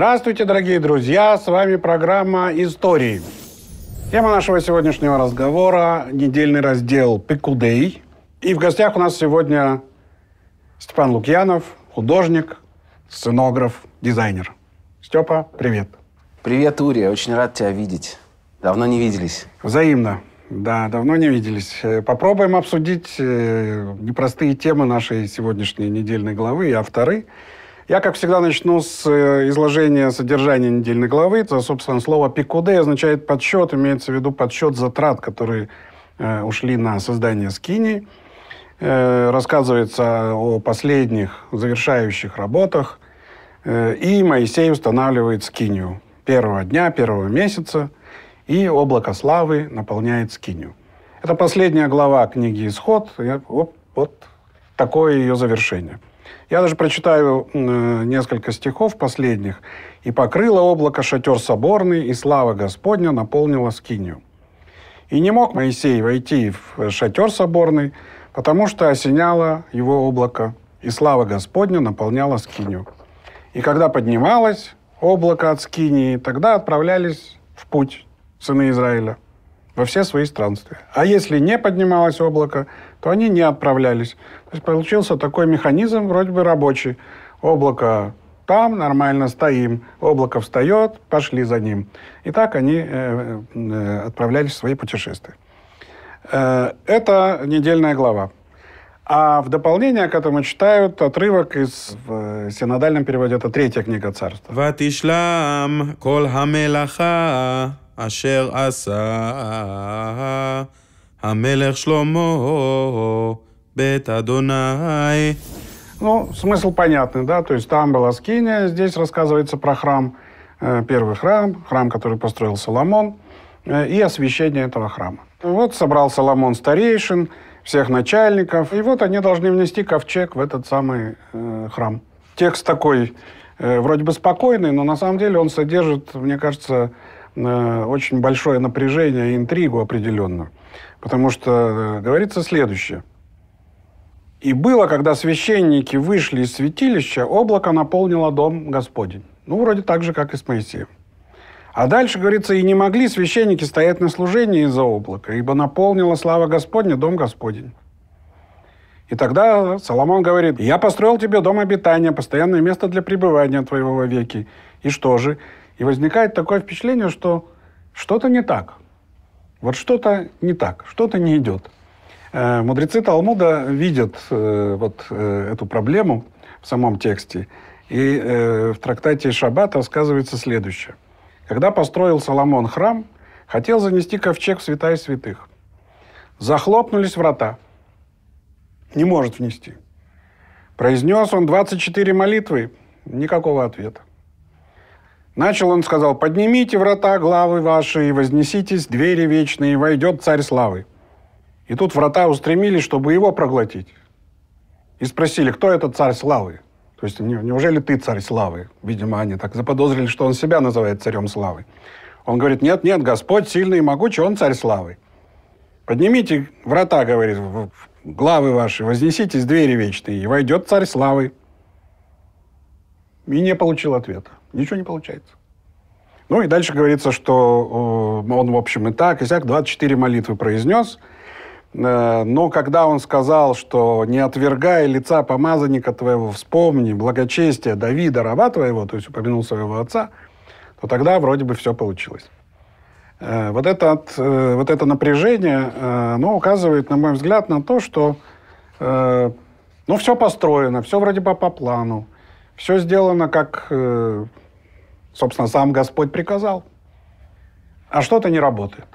Здравствуйте, дорогие друзья! С вами программа «Истории». Тема нашего сегодняшнего разговора – недельный раздел «Пикудей». И в гостях у нас сегодня Степан Лукьянов, художник, сценограф, дизайнер. Степа, привет. Привет, Ури. Очень рад тебя видеть. Давно не виделись. Взаимно. Да, давно не виделись. Э, попробуем обсудить э, непростые темы нашей сегодняшней недельной главы и авторы. Я, как всегда, начну с э, изложения содержания недельной главы. Это, собственно, слово «пикуде» означает «подсчет», имеется в виду подсчет затрат, которые ушли на создание скини. Рассказывается о последних завершающих работах. И Моисей устанавливает скинию первого дня, первого месяца – и облако славы наполняет скинию. Это последняя глава книги «Исход». Вот, вот такое ее завершение. Я даже прочитаю несколько стихов последних. «И покрыло облако шатер соборный, и слава Господня наполнила скинию. И не мог Моисей войти в шатер соборный, потому что осеняло его облако, и слава Господня наполняла скинию. И когда поднималось облако от скинии, тогда отправлялись в путь сыны Израиля, во все свои странствия. А если не поднималось облако, то они не отправлялись. То есть получился такой механизм вроде бы рабочий. Облако там, нормально стоим, облако встает, пошли за ним. И так они э, э, отправлялись в свои путешествия. Э, это недельная глава. А в дополнение к этому читают отрывок из в э, синодальном переводе, это третья книга царства. «Ватишлам кол хамелаха ашер аса המלך שלמה בית אדוני. Ну, смысл понятный, да, то есть там была скиния, здесь рассказывается про храм, э, первый храм, храм, который построил Соломон, э, и освящение этого храма. Вот собрал Соломон старейшин, всех начальников, и вот они должны внести ковчег в этот самый э, храм. Текст такой, э, вроде бы спокойный, но на самом деле он содержит, мне кажется, Э, очень большое напряжение и интригу определенную. Потому что э, говорится следующее. «И было, когда священники вышли из святилища, облако наполнило дом Господень». Ну, вроде так же, как и с Моисеем. А дальше говорится, и не могли священники стоять на служении из-за облака, ибо наполнила слава Господня дом Господень. И тогда Соломон говорит, я построил тебе дом обитания, постоянное место для пребывания твоего вовеки. И что же? И возникает такое впечатление, что что-то не так. Вот что-то не так, что-то не идет. Э, мудрецы Талмуда видят э, вот э, эту проблему в самом тексте. И в трактате Шаббат рассказывается следующее. Когда построил Соломон храм, хотел занести ковчег в святая святых. Захлопнулись врата. Не может внести. Произнес он 24 молитвы, никакого ответа. Начал он, сказал, поднимите врата главы ваши и вознеситесь двери вечные, и войдет царь славы. И тут врата устремились, чтобы его проглотить. И спросили, кто этот царь славы? То есть, неужели ты царь славы? Видимо, они так заподозрили, что он себя называет царем славы. Он говорит, нет, нет, Господь сильный и могучий, он царь славы. Поднимите врата, говорит, главы ваши, вознеситесь двери вечные, и войдет царь славы. И не получил ответа. Ничего не получается. Ну и дальше говорится, что э, он, в общем, и так, и сяк 24 молитвы произнес. Э, но когда он сказал, что не отвергай лица помазанника твоего, вспомни благочестие Давида, раба твоего, то есть упомянул своего отца, то тогда вроде бы все получилось. Э, вот, этот, вот это напряжение, оно указывает, на мой взгляд, на то, что ну, все построено, все вроде бы по плану, все сделано как Собственно, сам Господь приказал. А что-то не работает.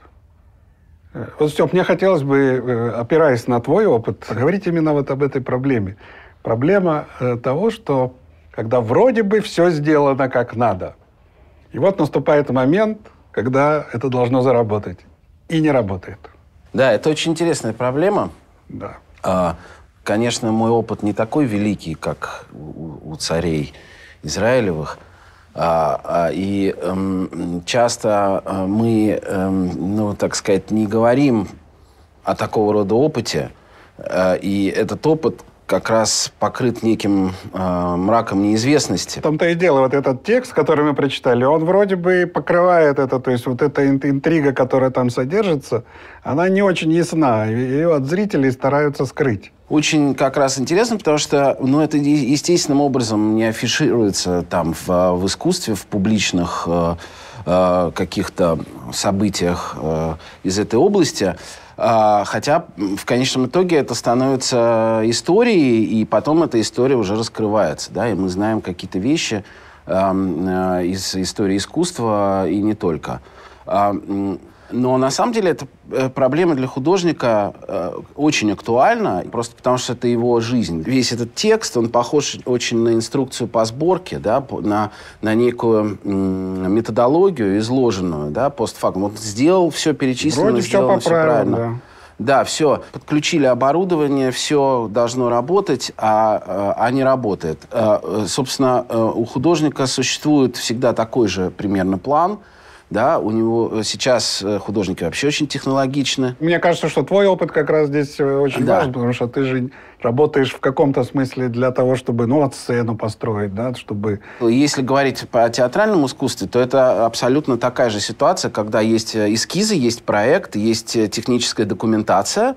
Э, вот, Степ, мне хотелось бы, э, опираясь на твой опыт, поговорить именно вот об этой проблеме. Проблема э, того, что когда вроде бы все сделано как надо, и вот наступает момент, когда это должно заработать, и не работает. Да, это очень интересная проблема. Да. А, конечно, мой опыт не такой великий, как у, у царей Израилевых – и эм, часто э, мы, эм, ну, так сказать, не говорим о такого рода опыте. Э, и этот опыт как раз покрыт неким э, мраком неизвестности. В том-то и дело, вот этот текст, который мы прочитали, он вроде бы покрывает это, то есть вот эта интрига, которая там содержится, она не очень ясна, ее от зрителей стараются скрыть. Очень как раз интересно, потому что ну, это естественным образом не афишируется там в, в искусстве, в публичных э, э, каких-то событиях э, из этой области. А, хотя в конечном итоге это становится историей, и потом эта история уже раскрывается. Да? И мы знаем какие-то вещи э, из истории искусства и не только. Но на самом деле эта э, проблема для художника э, очень актуальна, просто потому что это его жизнь. Весь этот текст, он похож очень на инструкцию по сборке, да, на, на некую м, методологию изложенную, да, постфактум. Вот сделал все перечислено, Вроде сделано все, все правильно. Да. Да, все. Подключили оборудование, все должно работать, а, а не работает. Э, собственно, э, у художника существует всегда такой же примерно план – да, у него э, сейчас э, художники вообще очень технологичны. Мне кажется, что твой опыт как раз здесь э, очень да. важен, потому что ты же работаешь в каком-то смысле для того, чтобы, ну, вот сцену построить, да, чтобы... Если говорить по театральному искусству, то это абсолютно такая же ситуация, когда есть эскизы, есть проект, есть техническая документация,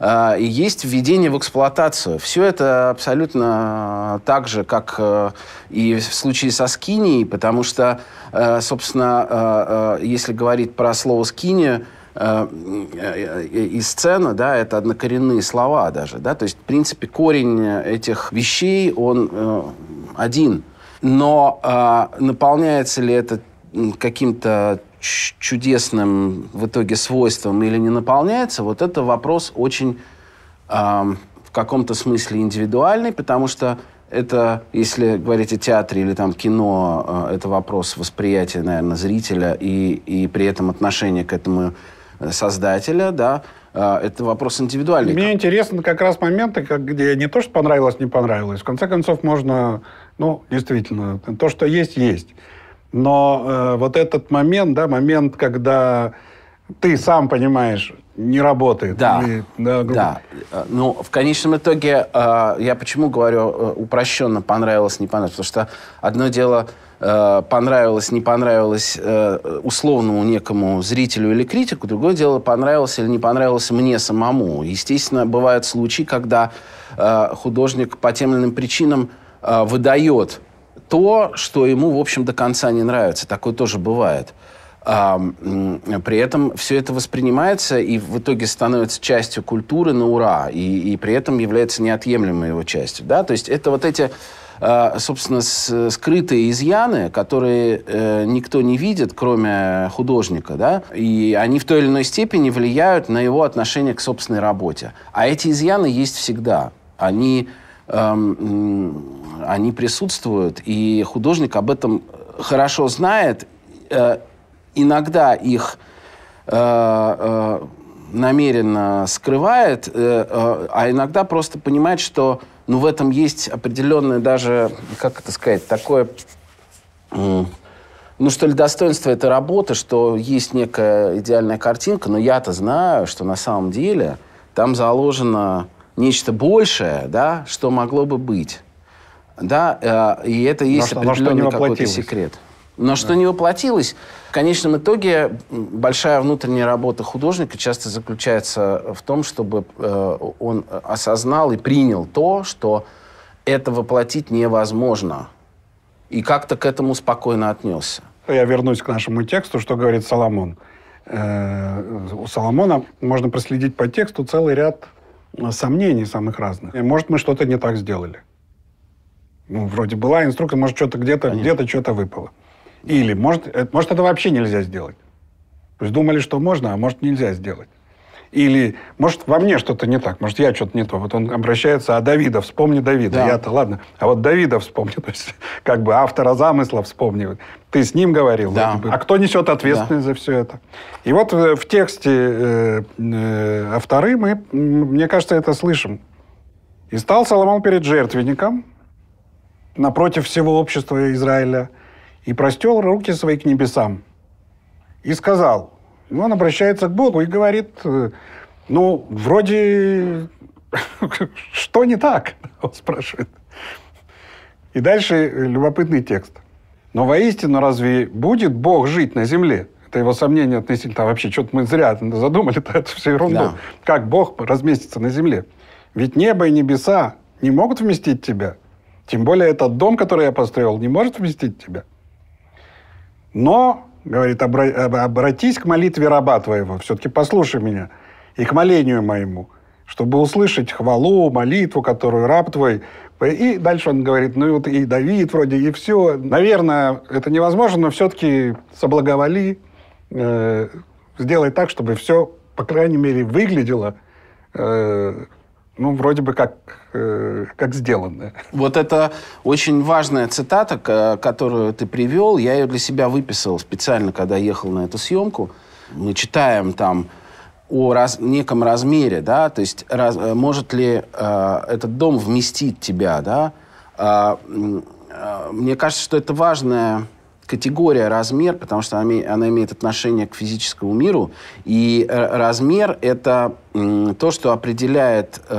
и есть введение в эксплуатацию. Все это абсолютно так же, как э, и в случае со скинией, потому что, э, собственно, э, если говорить про слово скиния, и сцена, да, это однокоренные слова даже, да, то есть, в принципе, корень этих вещей, он один. Но наполняется ли это каким-то чудесным в итоге свойством или не наполняется, вот это вопрос очень э, в каком-то смысле индивидуальный, потому что это, если говорить о театре или там кино, э, это вопрос восприятия, наверное, зрителя и, и при этом отношения к этому э, создателя, да, э, это вопрос индивидуальный. Мне интересно как раз моменты, как, где не то, что понравилось, не понравилось. В конце концов, можно, ну, действительно, то, что есть, есть. Но э, вот этот момент, да, момент, когда ты сам понимаешь, не работает. Да, или, да, да. Ну, в конечном итоге, э, я почему говорю э, упрощенно понравилось, не понравилось, потому что одно дело э, понравилось, не понравилось э, условному некому зрителю или критику, другое дело понравилось или не понравилось мне самому. Естественно, бывают случаи, когда э, художник по тем или иным причинам э, выдает то, что ему, в общем, до конца не нравится. Такое тоже бывает. А, при этом все это воспринимается и в итоге становится частью культуры на ура, и, и при этом является неотъемлемой его частью. Да? То есть это вот эти, а, собственно, скрытые изъяны, которые э, никто не видит, кроме художника, да? и они в той или иной степени влияют на его отношение к собственной работе. А эти изъяны есть всегда. Они они присутствуют, и художник об этом хорошо знает. Э, иногда их э, э, намеренно скрывает, а иногда просто понимает, что ну, в этом есть определенное даже, как это сказать, такое... Ну, что ли, достоинство этой работы, что есть некая идеальная картинка, но я-то знаю, что на самом деле там заложено нечто большее, да, что могло бы быть. Да, э, и это есть но, определенный какой-то секрет. Но да. что не воплотилось, в конечном итоге большая внутренняя работа художника часто заключается в том, чтобы э, он осознал и принял то, что это воплотить невозможно. И как-то к этому спокойно отнесся. Я вернусь к нашему тексту, что говорит Соломон. Э, у Соломона можно проследить по тексту целый ряд сомнений самых разных. Может, мы что-то не так сделали. Ну, вроде была инструкция, может, что-то где-то где что-то выпало. Или, может, э, может, это вообще нельзя сделать. То есть думали, что можно, а может, нельзя сделать. Или, может, во мне что-то не так, может, я что-то не то. Вот он обращается, а Давида, вспомни Давида. Да. Я-то, ладно, а вот Давида вспомни, то есть, как бы автора замысла вспомни. Ты с ним говорил, да. бы. а кто несет ответственность да. за все это? И вот э, в тексте э, э, авторы мы, мне кажется, это слышим. «И стал Соломон перед жертвенником, напротив всего общества Израиля, и простел руки свои к небесам, и сказал, он обращается к Богу и говорит, э, ну, вроде Что не так? Он спрашивает. И дальше любопытный текст. Но воистину разве будет Бог жить на земле? Это его сомнение относительно того, вообще, что-то мы зря задумали-то, это все ерунду. Да. Как Бог разместится на земле? Ведь небо и небеса не могут вместить тебя. Тем более этот дом, который я построил, не может вместить тебя. Но, говорит, обратись к молитве раба твоего, все-таки послушай меня, и к молению моему, чтобы услышать хвалу, молитву, которую раб твой и дальше он говорит, ну вот и Давид вроде, и все. Наверное, это невозможно, но все-таки соблаговоли, э, сделай так, чтобы все, по крайней мере, выглядело, э, ну, вроде бы как, э, как сделано. Вот это очень важная цитата, которую ты привел. Я ее для себя выписал специально, когда ехал на эту съемку. Мы читаем там о раз, неком размере, да, то есть раз, э, может ли э, этот дом вместить тебя, да. Э, э, мне кажется, что это важная категория размер, потому что она, имеет отношение к физическому миру, и э, размер это э, то, что определяет э,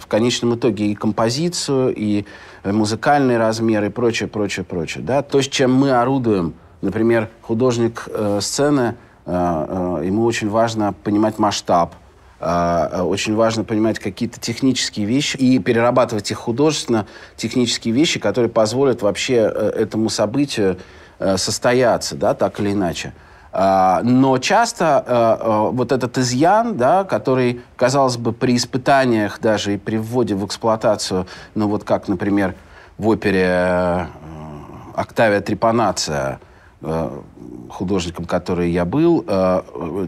в конечном итоге и композицию, и музыкальный размер, и прочее, прочее, прочее, да. То, с чем мы орудуем, например, художник э, сцены Э, э, ему очень важно понимать масштаб, э, очень важно понимать какие-то технические вещи и перерабатывать их художественно, технические вещи, которые позволят вообще этому событию состояться, да, так или иначе. Но часто вот этот изъян, да, который, казалось бы, при испытаниях даже и при вводе в эксплуатацию, ну вот как, например, в опере «Октавия Трепанация», Э, художником, который я был. Э,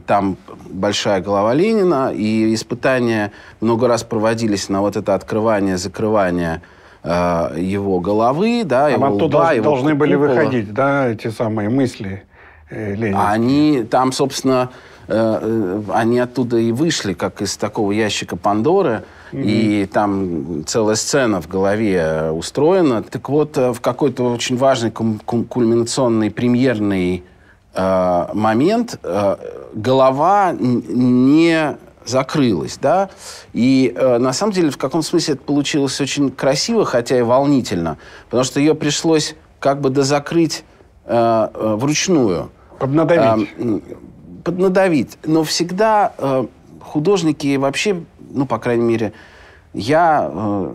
там большая голова Ленина, и испытания много раз проводились на вот это открывание, закрывание э, его головы, да, Там его оттуда лба, должны его были выходить, да, эти самые мысли Ленина. Они там, собственно, они оттуда и вышли, как из такого ящика Пандоры – Mm-hmm. И там целая сцена в голове устроена. Так вот, э, в какой-то очень важный кульминационный премьерный э, момент э, голова не закрылась, да, и э, на самом деле в каком смысле это получилось очень красиво, хотя и волнительно, потому что ее пришлось как бы дозакрыть э, э, вручную. Поднадавить. Э, поднадавить. Но всегда э, художники вообще ну, по крайней мере, я э,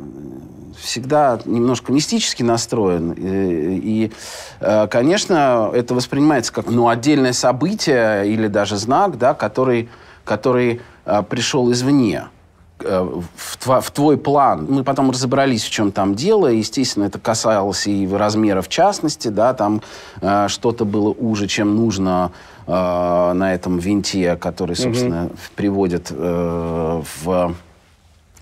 всегда немножко мистически настроен. И, и э, конечно, это воспринимается как ну, отдельное событие или даже знак, да, который, который э, пришел извне э, в, тво, в твой план. Мы потом разобрались, в чем там дело. Естественно, это касалось и размера в частности. Да, там э, что-то было уже, чем нужно э, на этом винте, который, собственно, угу. приводит э, в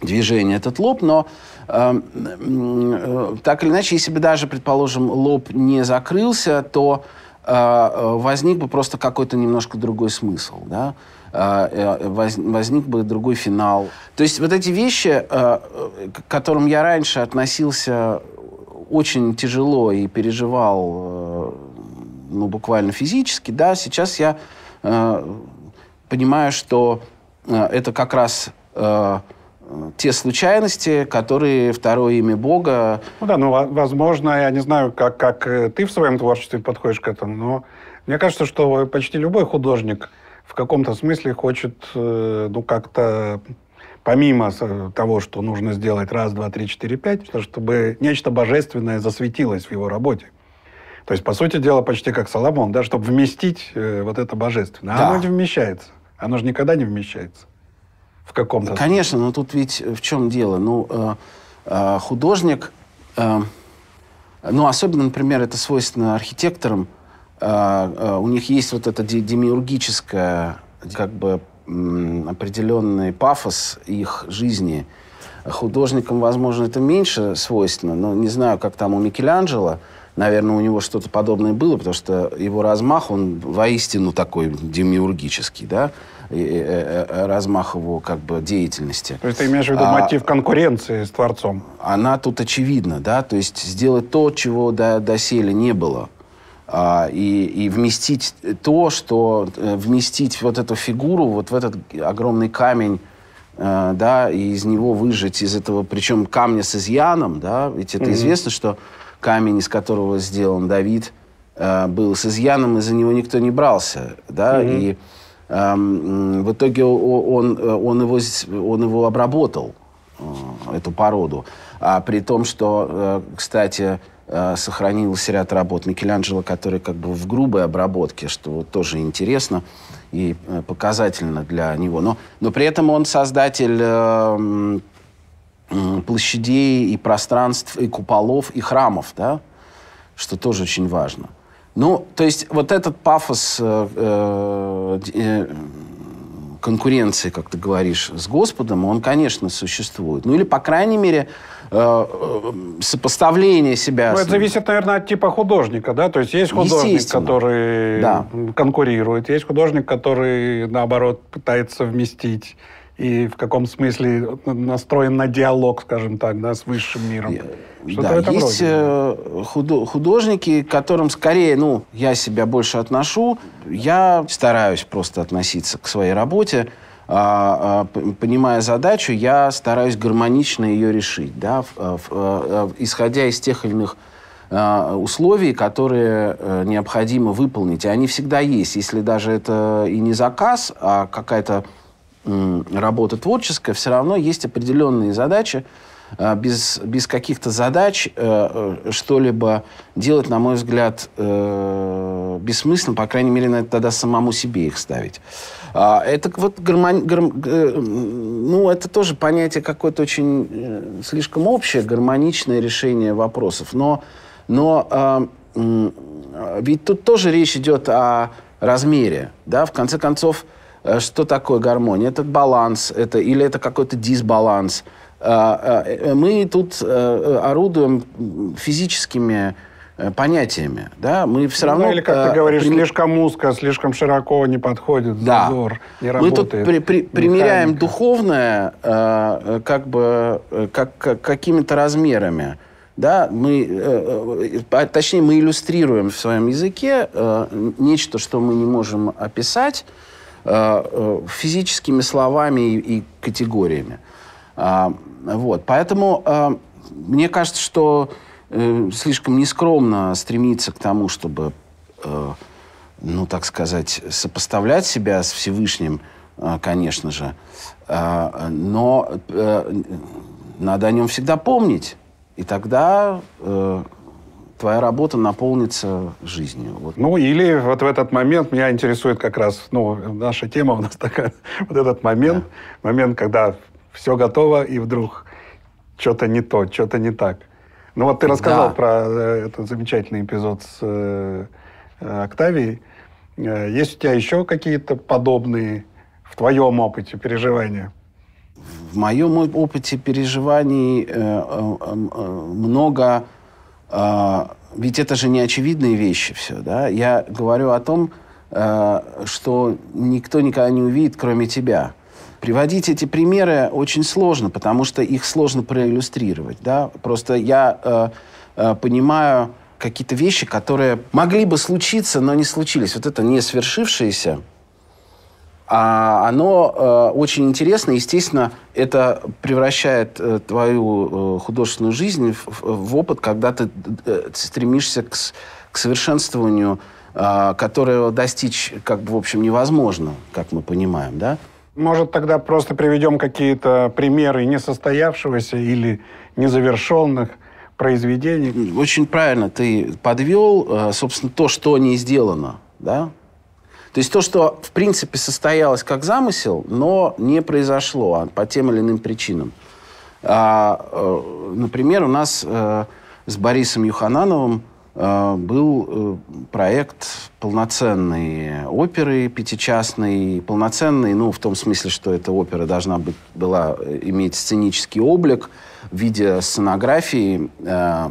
движение этот лоб, но э, э, так или иначе, если бы даже, предположим, лоб не закрылся, то э, э возник бы просто какой-то немножко другой смысл, да? Э, э, возник бы другой финал. То есть вот эти вещи, к которым я раньше относился очень тяжело и переживал ну, буквально физически, да, сейчас я э, понимаю, что э, это как раз э, те случайности, которые второе имя Бога... Ну да, ну, возможно, я не знаю, как, как э, ты в своем творчестве подходишь к этому, но мне кажется, что почти любой художник в каком-то смысле хочет, э, ну, как-то помимо того, что нужно сделать раз, два, три, четыре, пять, чтобы нечто божественное засветилось в его работе. То есть, по сути дела, почти как Соломон, да, чтобы вместить э, вот это божественное. А да. оно не вмещается. Оно же никогда не вмещается в каком-то... Конечно, но тут ведь в чем дело? Ну, э, э, художник, э, ну, особенно, например, это свойственно архитекторам, э, э, у них есть вот это демиургическое, как бы, определенный пафос их жизни. Художникам, возможно, это меньше свойственно, но не знаю, как там у Микеланджело, наверное, у него что-то подобное было, потому что его размах, он воистину такой демиургический, да, и, э, э, размах его как бы деятельности. То есть ты имеешь в виду а, мотив конкуренции с Творцом? Она тут очевидна, да, то есть сделать то, чего до, доселе не было. А, и, и вместить то, что... Э, вместить вот эту фигуру вот в этот огромный камень э, да, и из него выжать из этого, причем камня с изъяном, да, ведь это mm-hmm. известно, что камень, из которого сделан Давид, э, был с изъяном, и за него никто не брался, да, mm-hmm. и э, в итоге он, он, его, он его обработал, эту породу, а при том, что, кстати, э, сохранился ряд работ Микеланджело, которые как бы в грубой обработке, что тоже интересно и э, показательно для него. Но, но при этом он создатель э, площадей и пространств, и куполов, и храмов, да? что тоже очень важно. Ну, то есть вот этот пафос э, э, э конкуренции, как ты говоришь, с Господом, он, конечно, существует. Ну или, по крайней мере, сопоставление себя. Ну, это зависит, наверное, от типа художника, да? То есть есть художник, который да. конкурирует, есть художник, который, наоборот, пытается вместить и в каком смысле настроен на диалог, скажем так, да, с высшим миром. Что да, есть роде. Э, художники, к которым скорее, ну, я себя больше отношу. Я стараюсь просто относиться к своей работе понимая задачу, я стараюсь гармонично ее решить, да, а, исходя из тех или иных условий, которые э, необходимо выполнить. И они всегда есть. Если даже это и не заказ, а какая-то работа творческая, все равно есть определенные задачи, а, без, без каких-то задач э, э, что-либо делать, на мой взгляд, э, бессмысленно, по крайней мере, надо тогда самому себе их ставить. А, это вот гармони... Гар... Ну, это тоже понятие какое-то очень слишком общее, гармоничное решение вопросов. Но, но а, ведь тут тоже речь идет о размере. Да? В конце концов, что такое гармония? Это баланс, это, или это какой-то дисбаланс – э, мы тут э, орудуем физическими э, понятиями, да, мы все равно... Ну, или, как ты говоришь, при... слишком узко, слишком широко не подходит, да. зазор не работает. Мы тут при, при, примеряем духовное как бы как, как, какими-то размерами, да, мы, точнее, мы иллюстрируем в своем языке нечто, что мы не можем описать физическими словами и категориями. Вот. Поэтому э, мне кажется, что э, слишком нескромно стремиться к тому, чтобы, э, ну, так сказать, сопоставлять себя с Всевышним, э, конечно же. Э, но э, надо о нем всегда помнить. И тогда э, твоя работа наполнится жизнью. Вот. Ну, или вот в этот момент меня интересует как раз, ну, наша тема у нас такая, вот этот момент, да. момент, когда все готово, и вдруг что-то не то, что-то не так. Ну вот ты рассказал да. про э, этот замечательный эпизод с э, э, Октавией. Э, есть у тебя еще какие-то подобные в твоем опыте переживания? В моем опыте переживаний э, э, э, много... Э, ведь это же не очевидные вещи все, да? Я говорю о том, э, что никто никогда не увидит, кроме тебя. Приводить эти примеры очень сложно, потому что их сложно проиллюстрировать. Да? Просто я э, э, понимаю какие-то вещи, которые могли бы случиться, но не случились. Вот это не свершившееся, а оно э, очень интересно. Естественно, это превращает э, твою э, художественную жизнь в, в опыт, когда ты э, стремишься к, к совершенствованию, э, которое достичь, как бы, в общем, невозможно, как мы понимаем, да? Может, тогда просто приведем какие-то примеры несостоявшегося или незавершенных произведений? Очень правильно ты подвел, э, собственно, то, что не сделано, да? То есть то, что, в принципе, состоялось как замысел, но не произошло а по тем или иным причинам. А, э, например, у нас э, с Борисом Юханановым был э, проект полноценной оперы пятичастной, полноценной, ну, в том смысле, что эта опера должна быть, была э, иметь сценический облик в виде сценографии э,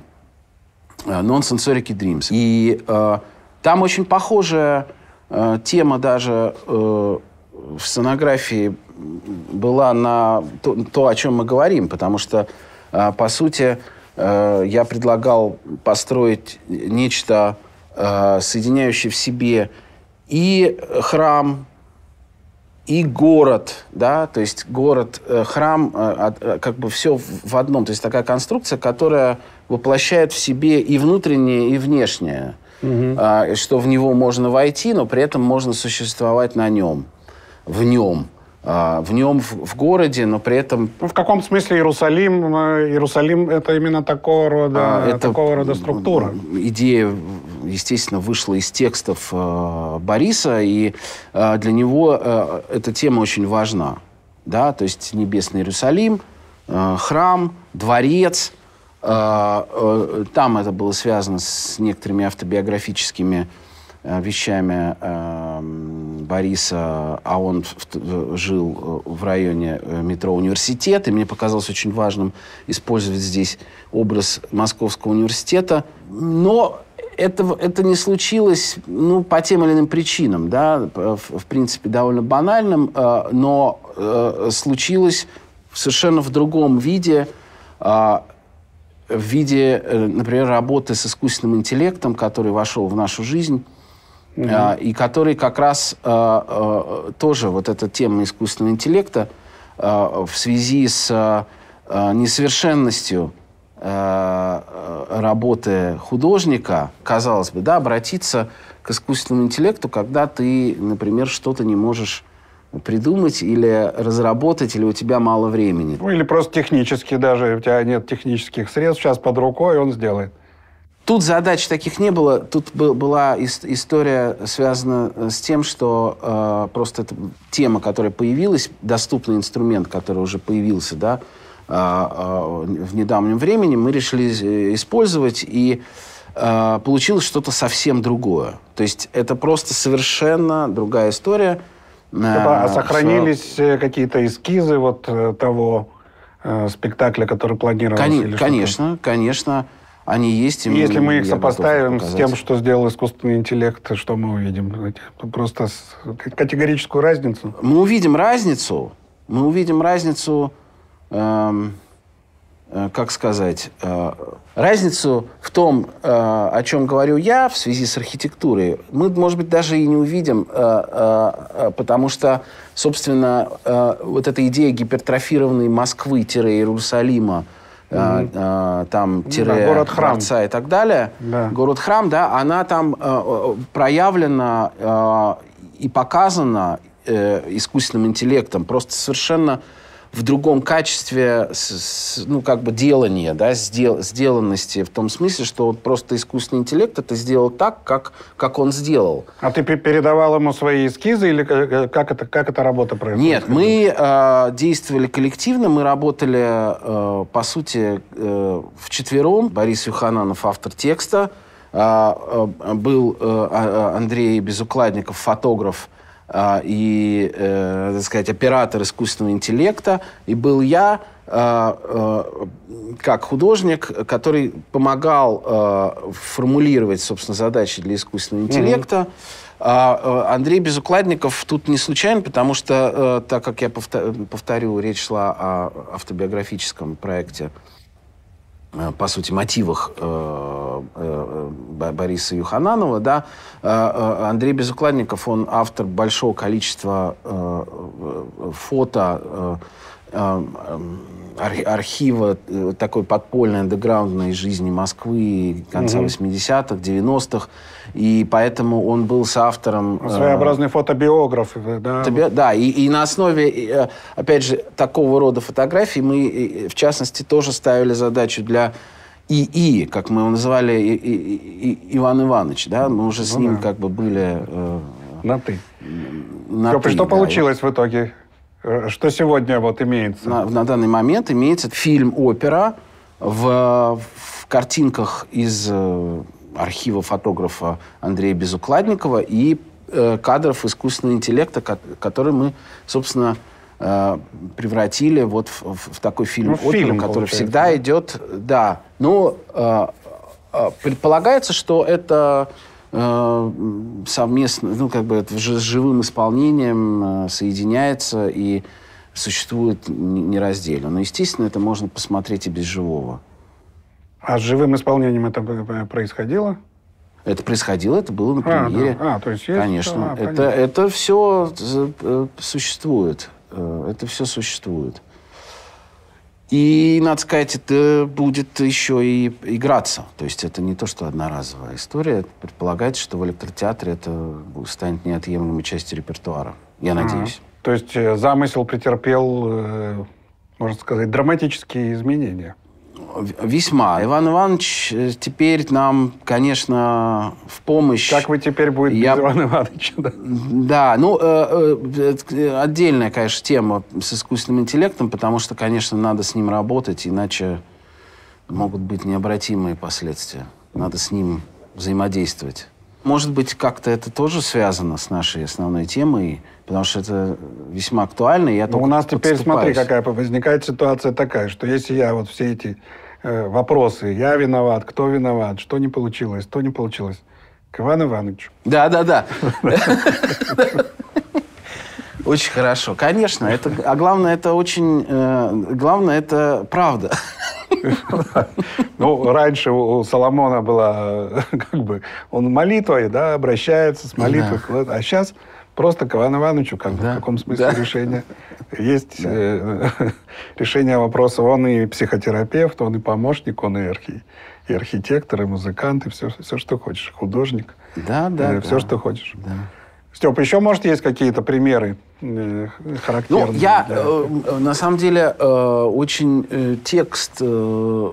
Non-Sensoric Dreams. И э, там очень похожая э, тема даже э, в сценографии была на то, то, о чем мы говорим, потому что, э, по сути, Э, я предлагал построить нечто, э, соединяющее в себе и храм, и город, да, то есть город, э, храм, э, э, как бы все в одном. То есть такая конструкция, которая воплощает в себе и внутреннее, и внешнее. Угу. Что в него можно войти, но при этом можно существовать на нем, в нем. А, в нем, в, в городе, но при этом... Ну, в каком смысле Иерусалим? Э, Иерусалим это именно такого рода, а, это, такого рода структура. Идея, естественно, вышла из текстов э, Бориса, и э, для него э, эта тема очень важна. Да? То есть Небесный Иерусалим, э, храм, дворец. Э, э, там это было связано с некоторыми автобиографическими Э, вещами э, Бориса, а он жил э, в районе метро «Университет», и мне показалось очень важным использовать здесь образ Московского университета. Но это, это не случилось ну, по тем или иным причинам, да, в, в принципе, довольно банальным, но случилось совершенно в другом виде, в виде, например, работы с искусственным интеллектом, который вошел в нашу жизнь угу. и который как раз а, а, тоже вот эта тема искусственного интеллекта в связи с несовершенностью работы художника, казалось бы, да, обратиться к искусственному интеллекту, когда ты, например, что-то не можешь придумать или разработать, или у тебя мало времени. Ну, или просто технически даже, у тебя нет технических средств, сейчас под рукой он сделает. Тут задач таких не было. Тут была история связана э, с тем, что э, просто эта тема, которая появилась, доступный инструмент, который уже появился, да, э, э, в недавнем времени, мы решили э, использовать, и э, получилось что-то совсем другое. То есть это просто совершенно другая история. Типа, а сохранились что... какие-то эскизы вот того э, спектакля, который планировался? Кон- конечно, конечно они есть. И Если мы их сопоставим с тем, что сделал искусственный интеллект, что мы увидим? Просто категорическую разницу? Мы увидим разницу. Мы увидим разницу, эм, э, как сказать, э, разницу в том, э, о чем говорю я в связи с архитектурой. Мы, может быть, даже и не увидим, э, э, э потому что, собственно, э, вот эта идея гипертрофированной Москвы-Иерусалима, mm-hmm. а, там тире да, город храм и так далее, да. город храм, да, она там а, проявлена а, и показана а, искусственным интеллектом просто совершенно в другом качестве, с, ну, как бы делания, да, сдел, сделанности, в том смысле, что вот просто искусственный интеллект это сделал так, как, как он сделал. А ты передавал ему свои эскизы или как это, как эта работа происходит? Нет, мы э, действовали коллективно, мы работали, э, по сути, э, вчетвером. Борис Юхананов, автор текста, э, э, был э, Андрей Безукладников, фотограф, а, и, э, так сказать, оператор искусственного интеллекта. И был я, э, э, как художник, который помогал э, формулировать, собственно, задачи для искусственного интеллекта. Mm-hmm. Андрей Безукладников тут не случайно, потому что, так как я повторю, речь шла о автобиографическом проекте по сути, мотивах э, э, Бориса Юхананова, да, Андрей Безукладников, он автор большого количества фото архива такой подпольной андеграундной жизни Москвы конца угу. 80-х, 90-х. И поэтому он был соавтором... Своеобразный э, фотобиограф, да? Да, и, и на основе, опять же, такого рода фотографий мы, в частности, тоже ставили задачу для ИИ, как мы его называли, и, и, и, Иван Иванович, да, мы уже с ну, ним да. как бы были... Э, на «ты». На что, ты, что да, получилось и... в итоге? Э, что сегодня вот имеется? На, на данный момент имеется фильм-опера в, в картинках из э, архива фотографа Андрея Безукладникова и э, кадров искусственного интеллекта, который мы, собственно, э, превратили вот в, в, в такой фильм-оперу, ну, фильм, который всегда да? идет... Да, ну, э, э, предполагается, что это совместно, ну, как бы с живым исполнением э, соединяется и существует нераздельно. Но, естественно, это можно посмотреть и без живого. А с живым исполнением это происходило? Это происходило, это было на премьере. А, да. а, то есть есть, Конечно. а, это, понятно. это все э, существует. Э, Это все существует. И, надо сказать, это будет еще и играться. То есть это не то, что одноразовая история. Предполагается, что в электротеатре это станет неотъемлемой частью репертуара. Я надеюсь. То есть э, замысел претерпел, э, можно сказать, драматические изменения. Весьма. Иван Иванович э, теперь нам, конечно, в помощь... Как вы теперь будет Я- без Ивана Ивановича? да? Да, ну, э, э, э, отдельная, конечно, тема с искусственным интеллектом, потому что, конечно, надо с ним работать, иначе могут быть необратимые последствия. Надо с ним взаимодействовать. Может быть, как-то это тоже связано с нашей основной темой, потому что это весьма актуально. Я Ну, у нас теперь, смотри, какая возникает ситуация такая, что если я вот все эти э, вопросы, я виноват, кто виноват, что не получилось, что не получилось, к Ивану Ивановичу. Да, да, да. Очень хорошо. Конечно, это, а главное, это очень, э, главное, это правда. Ну, раньше у у Соломона была, э, как бы, он молитвой, да, обращается с молитвой, а сейчас просто к Ивану Ивановичу, как Да. в каком смысле Да. решение. Есть э, решение вопроса, он и психотерапевт, он и помощник, он и, архи- и архитектор, и музыкант, и все, все, что хочешь, художник, Да, да. все, да. что хочешь. Да. Степ, еще, может, есть какие-то примеры э, характерные? Ну, я, для- э, э, на самом деле, э, очень э, текст, э,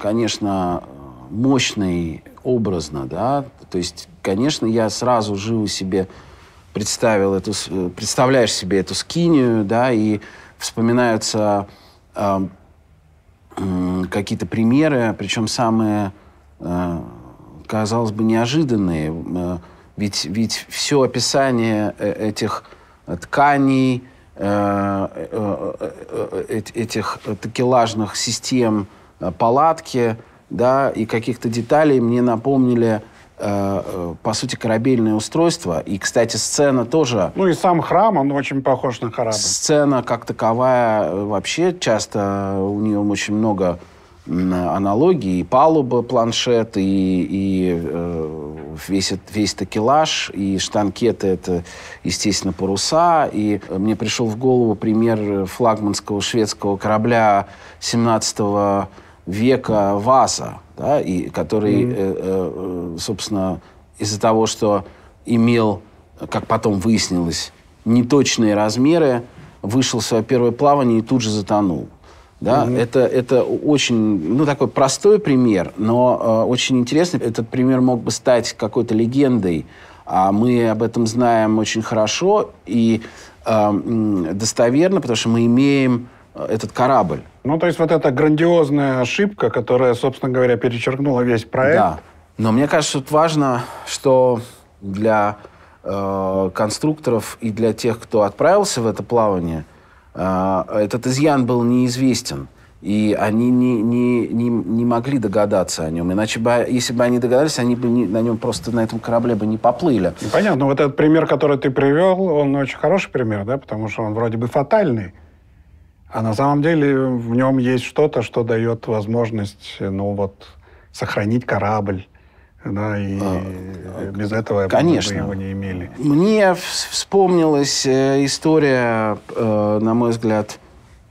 конечно, мощный образно, да, то есть, конечно, я сразу живо себе представил эту, э, представляешь себе эту скинию, да, и вспоминаются э, м, какие-то примеры, причем самые, э, казалось бы, неожиданные. Э, Ведь, ведь все описание э, этих э, тканей, э, э, э, э, эт- этих э, такелажных систем э, палатки, да, и каких-то деталей мне напомнили, э, э, по сути, корабельное устройство. И, кстати, сцена тоже Ну, и сам храм, он очень похож на корабль. Сцена как таковая э, вообще часто у нее очень много аналогий. И палуба, планшет, и, и э, весь, весь такелаж, и штанкеты — это, естественно, паруса. И э, мне пришел в голову пример флагманского шведского корабля 17 века «Васа», да, и который, э, э, э, собственно, из-за того, что имел, как потом выяснилось, неточные размеры, вышел в свое первое плавание и тут же затонул. Да, это, это очень, ну, такой простой пример, но э, очень интересный. Этот пример мог бы стать какой-то легендой, а мы об этом знаем очень хорошо и э, достоверно, потому что мы имеем э, этот корабль. Ну, то есть вот эта грандиозная ошибка, которая, собственно говоря, перечеркнула весь проект. Да. Но мне кажется, тут важно, что для э, конструкторов и для тех, кто отправился в это плавание, э, этот изъян был неизвестен. И они не, не, не, не могли догадаться о нем. Иначе бы, если бы они догадались, они бы не- на нем просто на этом корабле бы не поплыли. Понятно. Вот этот пример, который ты привел, он очень хороший пример, да, потому что он вроде бы фатальный, а на самом деле в нем есть что-то, что дает возможность, ну вот, сохранить корабль, да, и без этого мы бы А, конечно. его не имели. Мне вс- вспомнилась э, история, э, на мой взгляд,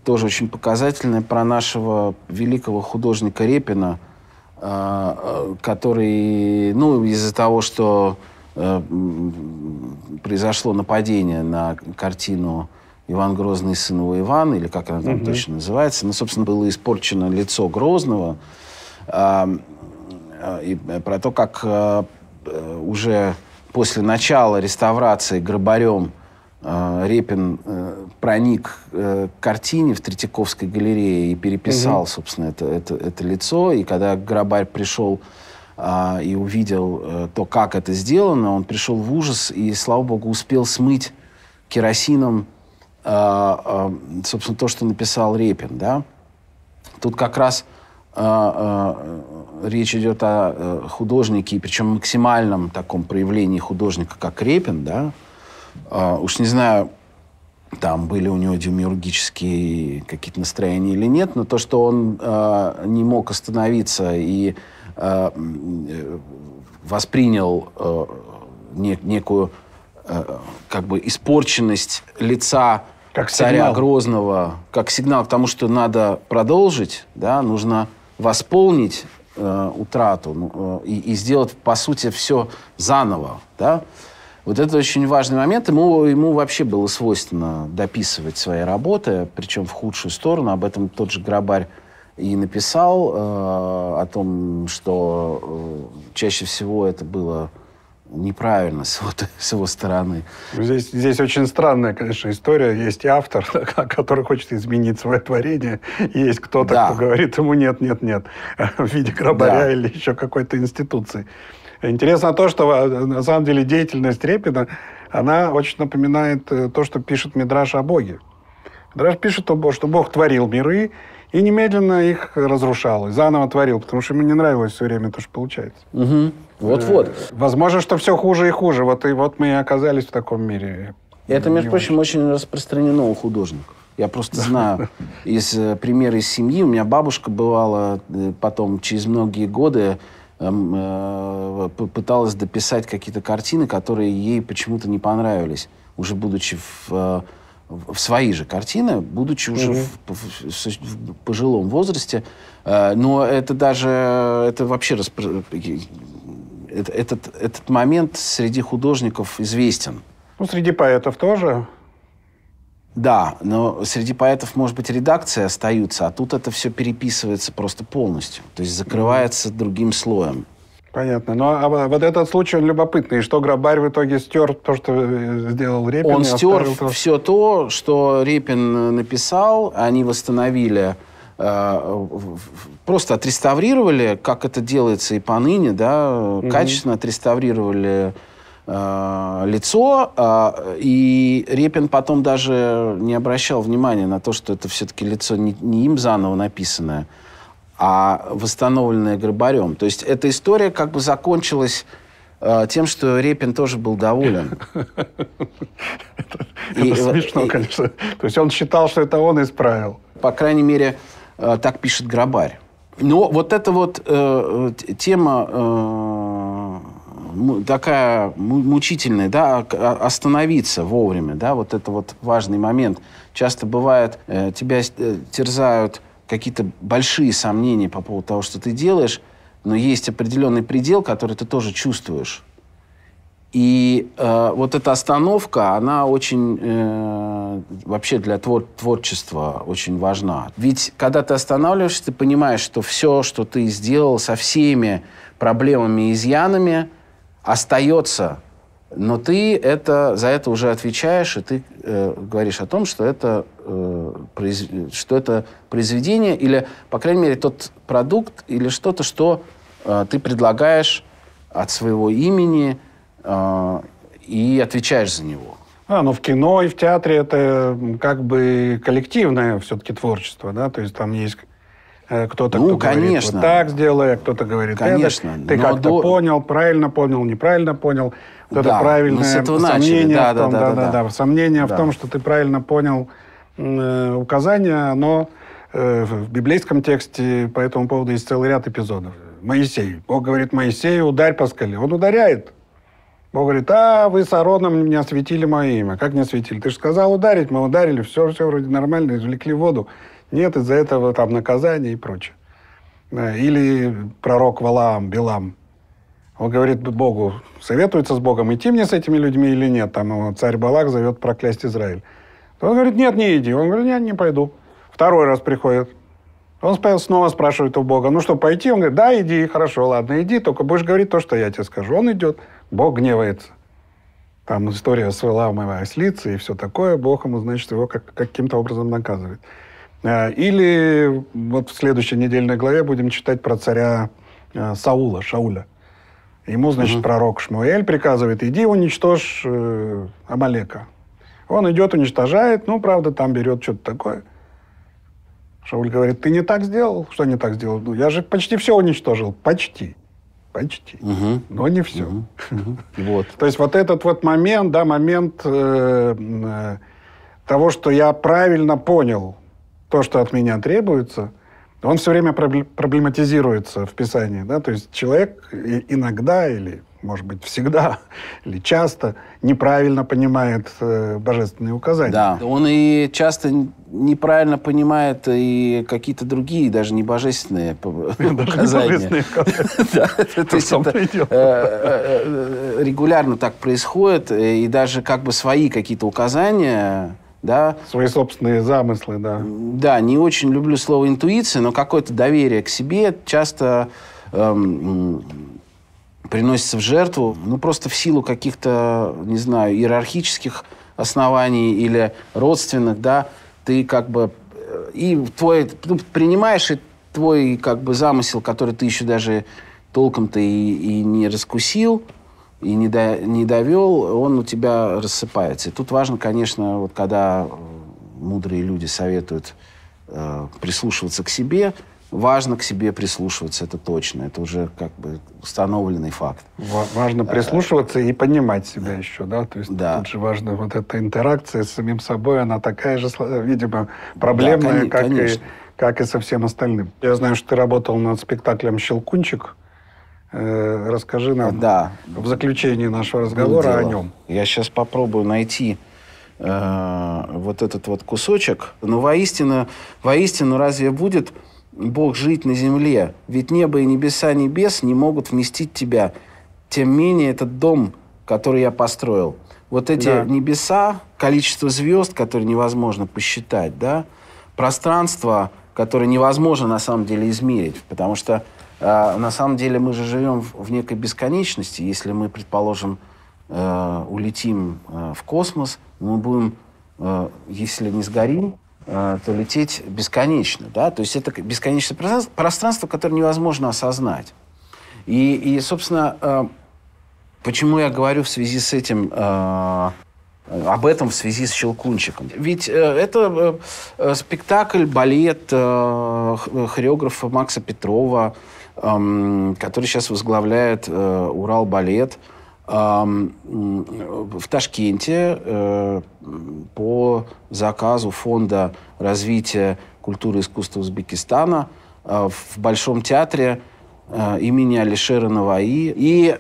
тоже очень показательная, про нашего великого художника Репина, э, который, ну, из-за того, что произошло нападение на картину «Иван Грозный сын его Иван», или как она там точно называется, ну, собственно, было испорчено лицо Грозного, э, и э, про то, как э, э, уже после начала реставрации гробарем э, Репин проник к картине в Третьяковской галерее и переписал, собственно, это, это, это лицо. И когда гробарь пришел а, и увидел то, как это сделано, он пришел в ужас и, слава богу, успел смыть керосином, собственно, то, что написал Репин, да. Тут как раз а, а, речь идет о э, художнике, причем максимальном таком проявлении художника, как Репин, да. А, уж не знаю, там были у него демиургические какие-то настроения или нет, но то, что он не мог остановиться и воспринял э, не- некую э, как бы испорченность лица Как царя сигнал. Грозного как сигнал к тому, что надо продолжить, да, нужно восполнить э, утрату ну, э, и, и сделать, по сути, все заново. Да? Вот это очень важный момент. Ему, ему вообще было свойственно дописывать свои работы, причем в худшую сторону. Об этом тот же Грабарь и написал, э, о том, что э, чаще всего это было неправильно с его, с его стороны. Здесь, здесь очень странная, конечно, история. Есть автор, который хочет изменить свое творение. и Есть кто-то, Да. кто говорит ему нет, нет, нет, в виде грабаря Да. или еще какой-то институции. Интересно то, что э, на самом деле деятельность Репина, она очень напоминает э, то, что пишет Мидраш о Боге. Мидраш пишет, что Бог творил миры и немедленно их разрушал, и заново творил, потому что ему не нравилось все время то, что получается. Мгм. Вот-вот. Возможно, что все хуже и хуже. Вот и вот мы и оказались в таком мире. Это, между прочим, очень распространено у художников. Я просто знаю из э, примера из семьи. У меня бабушка бывала э, потом через многие годы эм, э, пыталась дописать какие-то картины, которые ей почему-то не понравились, уже будучи в, э, в свои же картины, будучи уже в, в- в- в пожилом возрасте. Э, Но это даже, это вообще распро- это- этот, этот момент среди художников известен. Ну, среди поэтов тоже. Да, но среди поэтов, может быть, редакции остаются, а тут это все переписывается просто полностью. То есть закрывается другим слоем. Понятно. Но а вот этот случай, он любопытный. И что Грабарь в итоге стер то, что э, сделал Репин? Он стер то, все то, что Репин э, написал, они восстановили, э, просто отреставрировали, как это делается и поныне, да, качественно отреставрировали э, лицо, э, и Репин потом даже не обращал внимания на то, что это все-таки лицо не, не им заново написанное, а восстановленное Грабарем. То есть эта история как бы закончилась э, тем, что Репин тоже был доволен. И- Это смешно, и- конечно. То есть он считал, что это он исправил. По крайней мере, э, так пишет Грабарь. Но вот эта вот э, тема э, такая му- мучительная, да, к- а- остановиться вовремя, да, вот это вот важный момент. Часто бывает, тебя терзают какие-то большие сомнения по поводу того, что ты делаешь, но есть определенный предел, который ты тоже чувствуешь. И э, вот эта остановка, она очень э, вообще для твор- творчества очень важна. Ведь когда ты останавливаешься, ты понимаешь, что все, что ты сделал со всеми проблемами и изъянами, остается. Но ты это, за это уже отвечаешь, и ты э, говоришь о том, что это, э, произ- что это произведение, или, по крайней мере, тот продукт, или что-то, что э, ты предлагаешь от своего имени э, и отвечаешь за него. А, ну в кино и в театре это как бы коллективное все-таки творчество, да? То есть там есть э, кто-то, Ну, кто говорит, конечно. вот так сделай, а кто-то говорит, Конечно, эдак. Ты но как-то до- понял, правильно понял, неправильно понял. Вот Да, это правильное сомнение да, в том, да, да, да, да, да. да, сомнение Да. в том, что ты правильно понял э, указание, оно э, в библейском тексте по этому поводу есть целый ряд эпизодов. Моисей. Бог говорит Моисею, ударь по скале. Он ударяет. Бог говорит, а вы с Аароном не осветили мое имя. Как не осветили? Ты же сказал ударить, мы ударили, все, все вроде нормально, извлекли воду. Нет, из-за этого там наказание и прочее. Да, Или пророк Валаам, Билам. Он говорит Богу, советуется с Богом, идти мне с этими людьми или нет. Там его царь Балак зовет проклясть Израиль. Он говорит, нет, не иди. Он говорит, нет, не пойду. Второй раз приходит. Он снова спрашивает у Бога, ну что, пойти? Он говорит, да, иди, хорошо, ладно, иди, только будешь говорить то, что я тебе скажу. Он идет, Бог гневается. Там история с Валаамовой ослицей и все такое. Бог ему, значит, его как, каким-то образом наказывает. Э, Или вот в следующей недельной главе будем читать про царя э, Саула, Шауля. Ему, значит, пророк Шмуэль приказывает, иди уничтожь э, Амалека. Он идет, уничтожает, ну, правда, там берет что-то такое. Шауль говорит, ты не так сделал? Что не так сделал? Ну, я же почти все уничтожил. Почти. Почти. Мгм. Но не все. Вот. То есть вот этот вот момент, да, момент э, э, того, что я правильно понял то, что от меня требуется, Он все время проблематизируется в Писании, да, то есть человек иногда или может быть, всегда или часто неправильно понимает э, божественные указания. Да, он и часто неправильно понимает и какие-то другие, даже не божественные указания. То есть это э, э, регулярно так происходит, и даже как бы свои какие-то указания да. Свои собственные замыслы, да. Да, не очень люблю слово интуиция, но какое-то доверие к себе часто эм, приносится в жертву, ну, просто в силу каких-то, не знаю, иерархических оснований или родственных, да, ты как бы э, и твой, ну, принимаешь и твой как бы замысел, который ты еще даже толком-то и, и не раскусил, и не, до, не довел, он у тебя рассыпается. И тут важно, конечно, вот когда мудрые люди советуют э, прислушиваться к себе, важно к себе прислушиваться, это точно. Это уже как бы установленный факт. Важно прислушиваться и понимать себя еще, да? То есть да. тут же важно вот эта интеракция с самим собой, она такая же, видимо, проблемная, да, как, и, как и со всем остальным. Я знаю, что ты работал над спектаклем «Щелкунчик». Э, расскажи нам да. в заключении нашего разговора о нем. Я сейчас попробую найти э, вот этот вот кусочек. Но воистину, воистину разве будет Бог жить на земле, ведь небо и небеса небес не могут вместить тебя. Тем менее этот дом, который я построил, вот эти да. небеса, количество звезд, которые невозможно посчитать, да, пространство, которое невозможно на самом деле измерить, потому что на самом деле мы же живем в, некой бесконечности. Если мы, предположим, э, улетим э, в космос, мы будем, э, если не сгорим, то лететь бесконечно. Да? То есть это бесконечное пространство, которое невозможно осознать. И, и собственно, почему я говорю в связи с этим об этом в связи с Щелкунчиком. Ведь это спектакль, балет хореографа Макса Петрова, который сейчас возглавляет Урал-балет – в Ташкенте э, по заказу Фонда развития культуры и искусства Узбекистана э, в Большом театре э, имени Алишера Наваи. И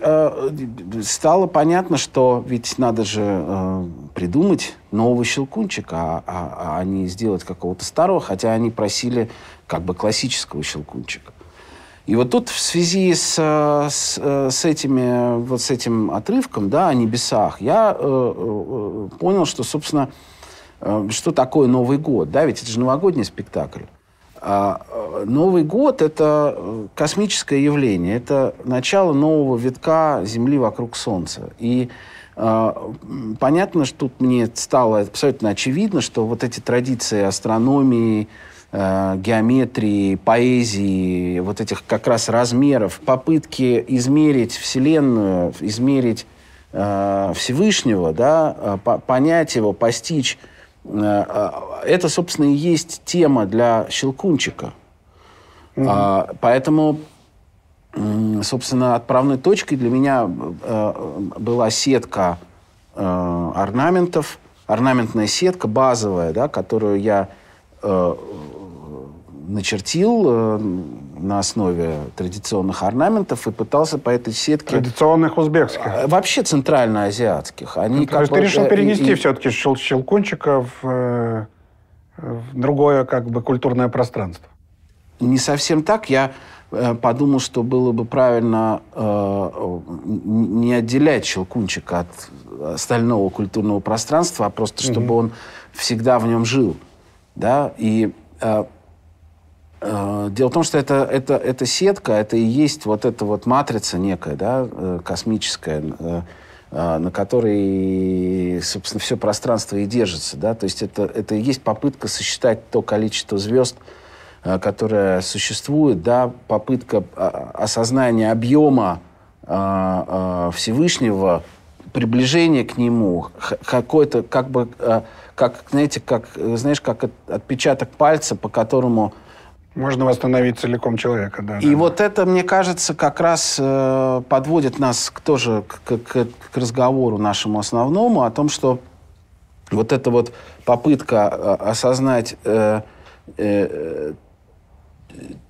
стало понятно, что ведь надо же придумать новый щелкунчик, а, а, а не сделать какого-то старого, хотя они просили как бы классического щелкунчика. И вот тут в связи с, с, с, этими, вот с этим отрывком да, о небесах я э, э, понял, что, собственно, э, что такое Новый год. Да? Ведь это же новогодний спектакль. А, э, Новый год – это э, космическое явление. Это начало нового витка Земли вокруг Солнца. И э, понятно, что тут мне стало абсолютно очевидно, что вот эти традиции астрономии, э, геометрии, поэзии, вот этих как раз размеров, попытки измерить Вселенную, измерить э, Всевышнего, да, э, по понять его, постичь, э, это, собственно, и есть тема для Щелкунчика. Mm-hmm. А, поэтому, собственно, отправной точкой для меня э, была сетка э, орнаментов, орнаментная сетка базовая, да, которую я э, начертил на основе традиционных орнаментов и пытался по этой сетке... Традиционных узбекских? Э, вообще центральноазиатских. Они ну, то есть ты решил перенести и... все-таки щел щелкунчика в, в другое как бы культурное пространство? Не совсем так. Я подумал, что было бы правильно э, не отделять Щелкунчика от остального культурного пространства, а просто чтобы mm-hmm. он всегда в нем жил. Да? И э, Э, дело в том, что это, это, это сетка, это и есть вот эта вот матрица некая, да, э, космическая, э, на которой, собственно, все пространство и держится. Да? То есть это, это и есть попытка сосчитать то количество звезд, которое существует, да, попытка осознания объема Всевышнего, приближение к нему, какой-то, как бы, как, знаете, как, знаешь, как отпечаток пальца, по которому можно восстановить целиком человека, да. И да, вот это, мне кажется, как раз э, подводит нас к, тоже к, к, к разговору нашему основному о том, что вот эта вот попытка э, осознать э, э,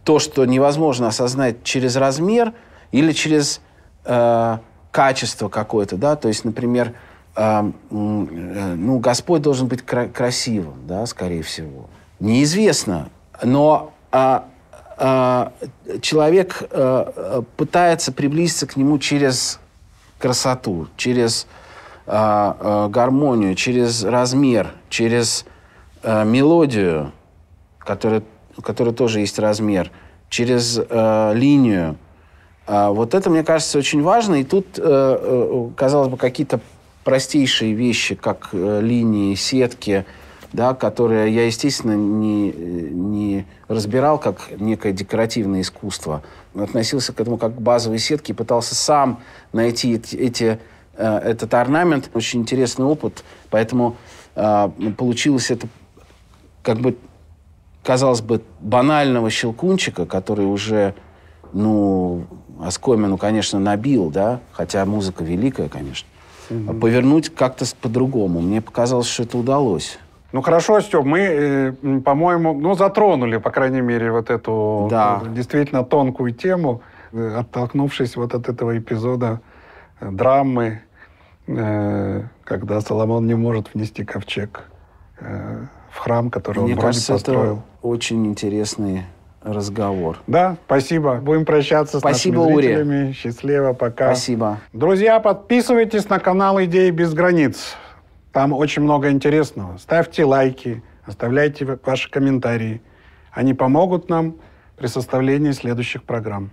то, что невозможно осознать через размер или через э, качество какое-то, да, то есть, например, э, ну, Господь должен быть кра- красивым, да, скорее всего. Неизвестно, но э, э, человек э, пытается приблизиться к нему через красоту, через э, э, гармонию, через размер, через э, мелодию, которая, у которой тоже есть размер, через э, линию. А вот это, мне кажется, очень важно. И тут, э, э, казалось бы, какие-то простейшие вещи, как э, линии, сетки, да, которые я, естественно, не, не разбирал как некое декоративное искусство. Относился к этому как к базовой сетке и пытался сам найти эти, эти, э, этот орнамент. Очень интересный опыт, поэтому э, получилось это как бы, казалось бы, банального щелкунчика, который уже, ну, оскомину, конечно, набил, да, хотя музыка великая, конечно, mm-hmm. повернуть как-то по-другому. Мне показалось, что это удалось. Ну хорошо, Степ, мы, э, по-моему, ну затронули, по крайней мере, вот эту да. действительно тонкую тему, э, оттолкнувшись вот от этого эпизода э, драмы, когда Соломон не может внести ковчег в храм, который Мне он кажется, построил. Это очень интересный разговор. Да, спасибо. Будем прощаться спасибо, с нашими зрителями. Ури. Счастливо, пока. Спасибо. Друзья, подписывайтесь на канал «Идеи без границ». Там очень много интересного. Ставьте лайки, оставляйте ваши комментарии. Они помогут нам при составлении следующих программ.